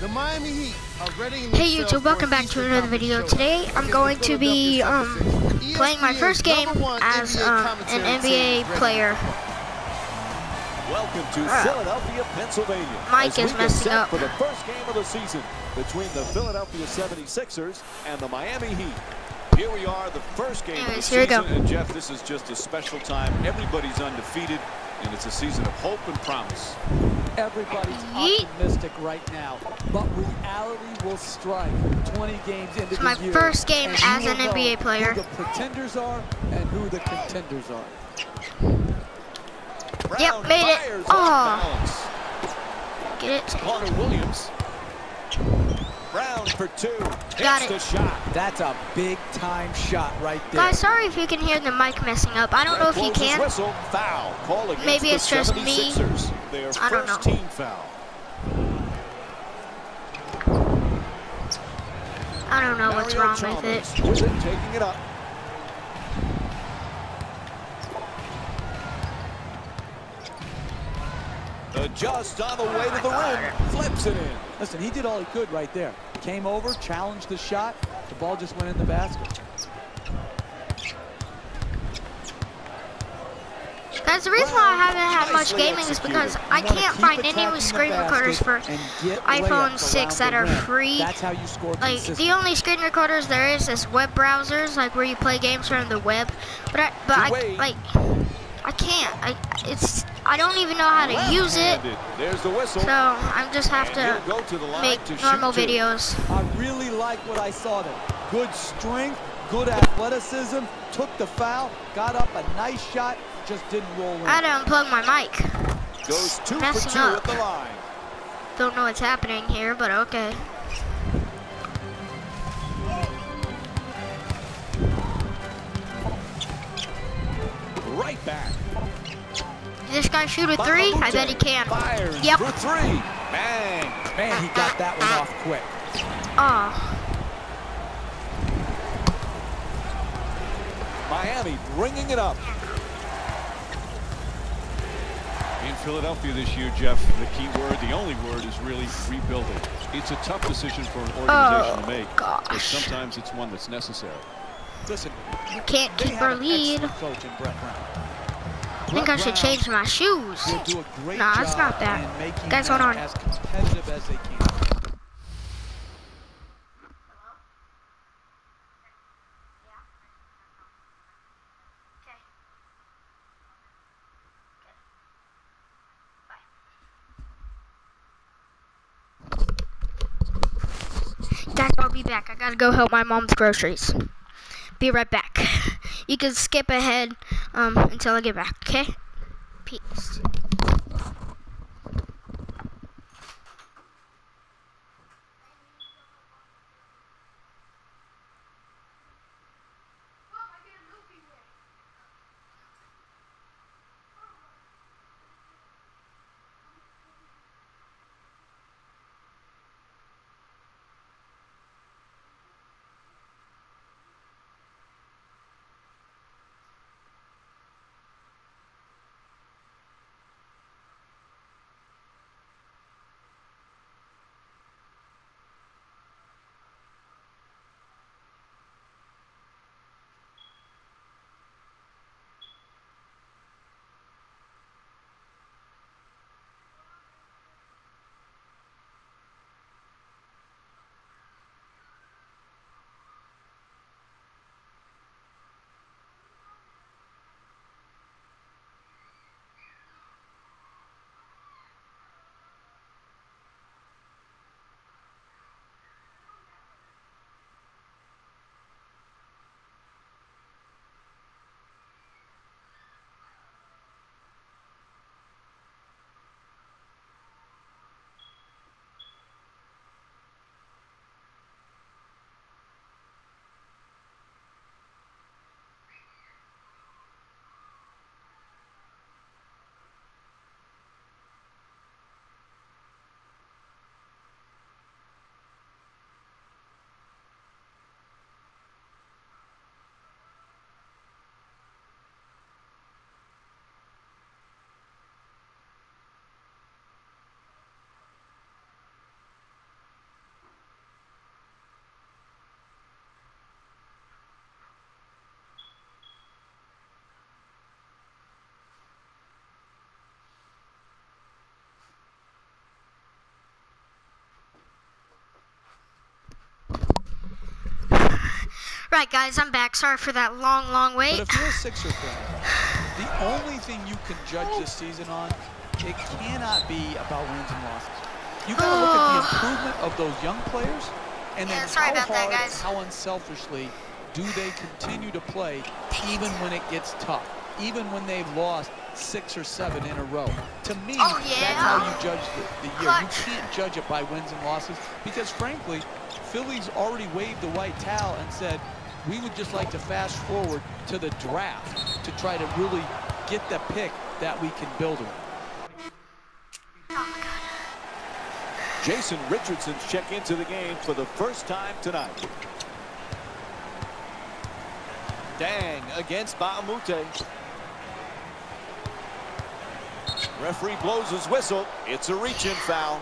Hey YouTube, welcome back to another video. Today I'm going to be um, playing my first game as uh, an NBA player. Welcome to Philadelphia, Pennsylvania. Mike is messing up. For the first game of the season between the Philadelphia 76ers and the Miami Heat. Here we are, the first game Anyways, of the here we season. go. And Jeff, this is just a special time. Everybody's undefeated, and it's a season of hope and promise. Everybody's Yeet. optimistic right now, but reality will strike 20 games into It's the my year, first game as an NBA player. Who the pretenders are and who the contenders are. Brown made it. fires Oh. Get it? Carter Williams. Brown for two. Got Hits it. the shot. That's a big time shot right there. Guys, sorry if you can hear the mic messing up. I don't know if you can. Whistle, foul. Call against Maybe the it's just me. Their I don't know. team foul. I don't know what's wrong Chalmers with it. with it, taking it up. Adjust on the way to the rim. Flips it in. Listen, he did all he could right there. Came over, challenged the shot. The ball just went in the basket. Guys, the reason why I haven't had much gaming is because I can't find any screen recorders for basket and get iPhone 6 that are free. That's how you score Like, the only screen recorders there is is web browsers, like where you play games from the web. But I, but I, like, I can't. I, it's, I don't even know how to use it. There's the whistle. So I just have to go to the line make to shoot normal two. videos. I really like what I saw there. Good strength, good athleticism, took the foul, got up a nice shot, just didn't roll in. I had to unplug my mic. Goes two for Messing two up. at the line. Don't know what's happening here, but okay. Can this guy shoot a three? I bet he can. Fires Yep. for three. Bang. Man, he got that one off quick. Oh, Miami bringing it up. In Philadelphia this year, Jeff, the key word, the only word is really rebuilding. It's a tough decision for an organization Oh, to make, but oh, sometimes it's one that's necessary. Listen, you can't they keep have our an lead. I think I should change my shoes. He'll do a great Nah, it's not that. Guys, hold on. as competitive as they can. Guys, I'll be back. I gotta go help my mom's groceries. Be right back. You can skip ahead um, until I get back, okay? Peace. Right, guys, I'm back. Sorry for that long, long wait. But if you're a Sixer fan, the only thing you can judge this season on, it cannot be about wins and losses. You got to look at the improvement of those young players, and then Yeah, sorry how that, hard, guys. how unselfishly do they continue to play, even when it gets tough, even when they've lost six or seven in a row. To me, Oh, that's how you judge the, the year. You can't judge it by wins and losses because, frankly, Philly's already waved the white towel and said, we would just like to fast forward to the draft to try to really get the pick that we can build around. Jason Richardson's check into the game for the first time tonight. Dang against Baamute. Referee blows his whistle. It's a reach-in foul.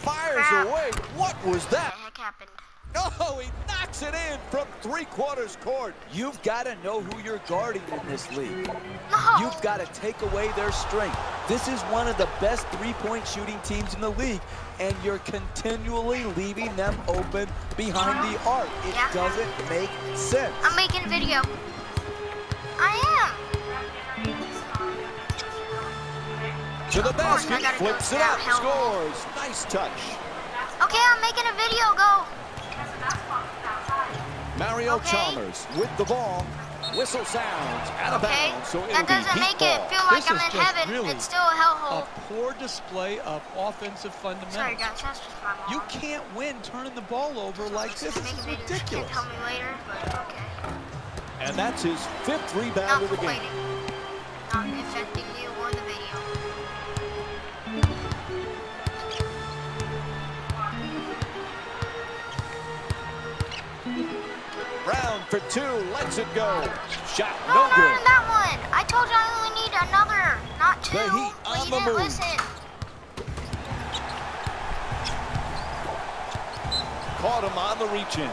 Fires Crap. away. What was What that? the heck happened? Oh, he knocks it in from three quarters court. You've got to know who you're guarding in this league. No. You've got to take away their strength. This is one of the best three-point shooting teams in the league, and you're continually leaving them open behind the arc. It Yeah. doesn't make sense. I'm making a video. I am. To the Of course, I basket, flips it up, scores. Nice touch. Okay, I'm making a video. Go. Mario Okay. Chalmers with the ball. Whistle sounds out of Okay. bounds, so it'll That be doesn't deep make ball. it feel like This I'm is in just heaven. really It's still a hellhole. A poor display of offensive fundamentals. Sorry, guys. That's just my mom. You can't win turning the ball over like this. Make This is ridiculous. can tell me later, but okay. And that's his fifth Not rebound of the game. Not affecting for two, lets it go. Shot No, no not good. on that one. I told you I only need another, not two. The Heat but on you the didn't move. listen. Caught him on the reach-in.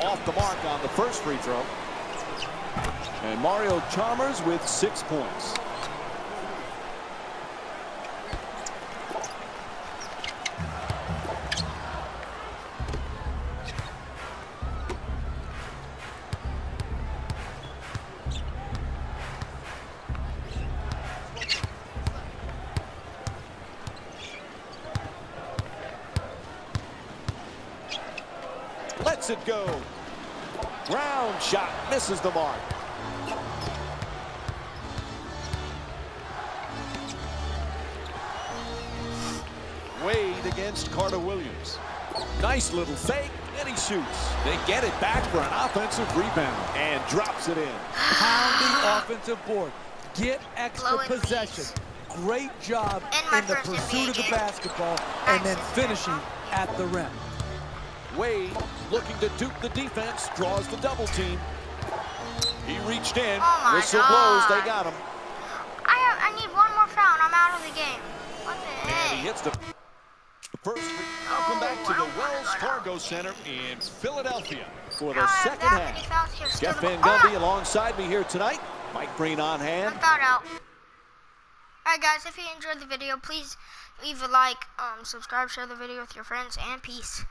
Off the mark on the first free throw. And Mario Chalmers with six points. Lets it go. Round shot misses the mark. Wade against Carter Williams. Nice little fake, and he shoots. They get it back for an offensive rebound and drops it in. Pound the offensive board. Get extra possession. leads. Great job And in the pursuit of the basketball and then finishing at the rim. Wade looking to dupe the defense, draws the double team. He reached in, Oh whistle blows, they got him. I have, I need one more foul I'm out of the game. What the And he hits the first. Welcome back to the Wells Fargo Center in Philadelphia for the second half. Jeff Van Gundy Ah! alongside me here tonight. Mike Breen on hand. Alright guys, if you enjoyed the video, please leave a like, um, subscribe, share the video with your friends, and peace.